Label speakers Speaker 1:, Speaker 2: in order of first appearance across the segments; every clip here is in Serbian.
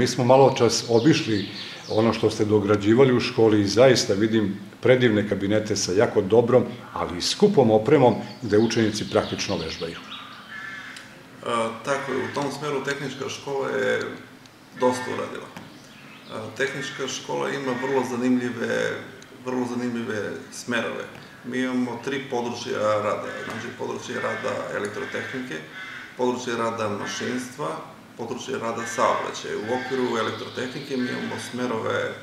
Speaker 1: Mi smo malo čas obišli ono što ste dograđivali u školi i zaista vidim predivne kabinete sa jako dobrom, ali i skupom opremom gde učenici praktično vežbaju.
Speaker 2: E, tako je, u tom smeru tehnička škola je dosta uradila. E, tehnička škola ima vrlo zanimljive, vrlo zanimljive smerove. Mi imamo tri područja rada, znači područje rada elektrotehnike, područje rada mašinstva područje rada saobraćaja. U okviru elektrotehnike mi imamo smerove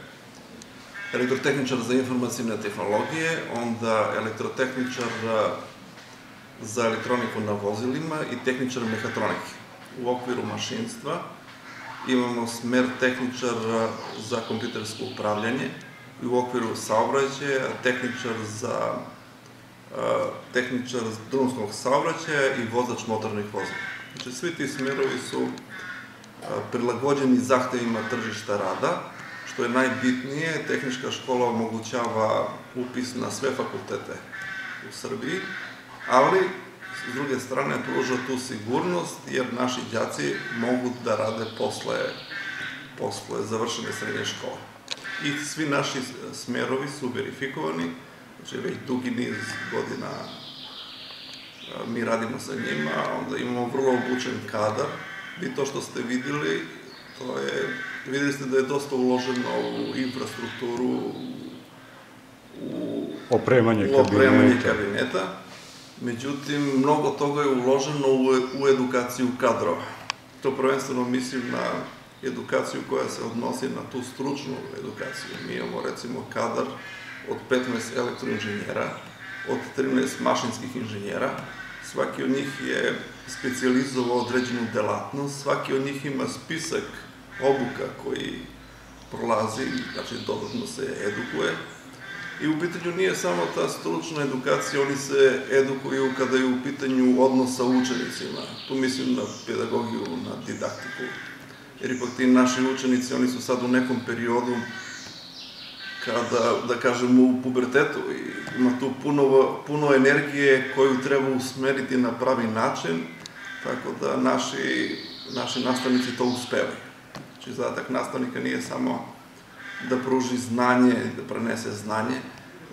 Speaker 2: elektrotehničar za informacijne tehnologije, onda elektrotehničar za elektroniku na vozilima i tehničar mehatronike. U okviru mašinstva imamo smer tehničar za kompjutersko upravljanje i u okviru saobraćaja tehničar za tehničar drumskog saobraćaja i vozač motornih vozila. Znači, svi ti smerovi su prilagođeni zahtevima tržišta rada, što je najbitnije, tehnička škola omogućava upis na sve fakultete u Srbiji, ali s druge strane pruža tu sigurnost, jer naši đaci mogu da rade posle, posle završene srednje škole. I svi naši smerovi su verifikovani, znači već dugi niz godina mi radimo sa njima, onda imamo vrlo obučen kadar, Vi to što ste videli, to je, videli ste da je dosta uloženo u infrastrukturu, u
Speaker 1: opremanje,
Speaker 2: u opremanje kabineta. kabineta. Međutim, mnogo toga je uloženo u, u edukaciju kadrova. To prvenstveno mislim na edukaciju koja se odnosi na tu stručnu edukaciju. Mi imamo recimo kadar od 15 elektroinženjera, od 13 mašinskih inženjera, Svaki od njih je specializovao određenu delatnost, svaki od njih ima spisak obuka koji prolazi, znači dodatno se edukuje. I u pitanju nije samo ta stručna edukacija, oni se edukuju kada je u pitanju odnos sa učenicima. Tu mislim na pedagogiju, na didaktiku. Jer ipak ti naši učenici, oni su sad u nekom periodu kada, da kažemo, u pubertetu i ima tu puno, puno energije koju treba usmeriti na pravi način, tako da naši, naši nastavnici to uspevaju. Znači, zadatak nastavnika nije samo da pruži znanje, da prenese znanje,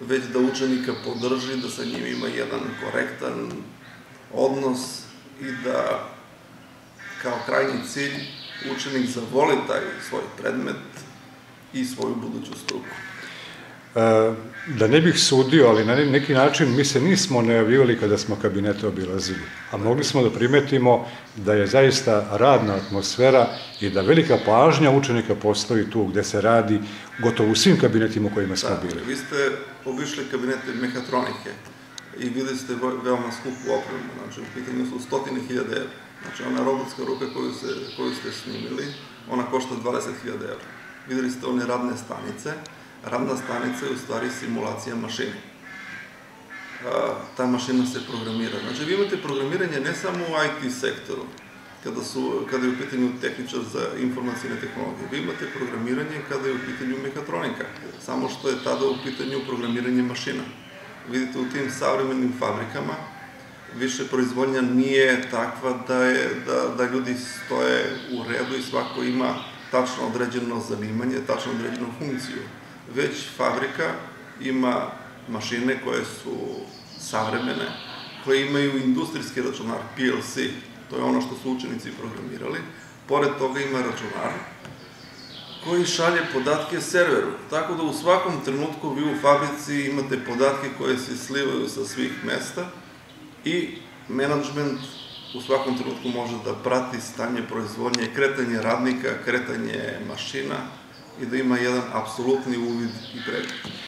Speaker 2: već da učenika podrži, da sa njim ima jedan korektan odnos i da kao krajnji cilj učenik zavoli taj svoj predmet i svoju buduću struku.
Speaker 1: E, da ne bih sudio, ali na neki način mi se nismo najavljivali kada smo kabinete obilazili, a mogli smo da primetimo da je zaista radna atmosfera i da velika pažnja učenika postoji tu gde se radi gotovo u svim kabinetima u kojima smo da, bili.
Speaker 2: Vi ste obišli kabinete mehatronike i videli ste veoma skupu opremu, znači u pitanju su stotine hiljade evra. Znači ona robotska ruka koju, se, koju ste snimili, ona košta 20.000 evra. Videli ste one radne stanice, radna stanica je u stvari simulacija mašine. Ta mašina se programira. Znači, vi imate programiranje ne samo u IT sektoru, kada, su, kada je u pitanju tehničar za informacijne tehnologije. Vi imate programiranje kada je u pitanju mehatronika, samo što je tada u pitanju programiranje mašina. Vidite, u tim savremenim fabrikama više proizvodnja nije takva da, je, da, da ljudi stoje u redu i svako ima tačno određeno zanimanje, tačno određenu funkciju već fabrika ima mašine koje su savremene, koje imaju industrijski računar, PLC, to je ono što su učenici programirali. Pored toga ima računar koji šalje podatke serveru. Tako da u svakom trenutku vi u fabrici imate podatke koje se slivaju sa svih mesta i management u svakom trenutku može da prati stanje proizvodnje, kretanje radnika, kretanje mašina, i da ima jedan apsolutni uvid i pregled.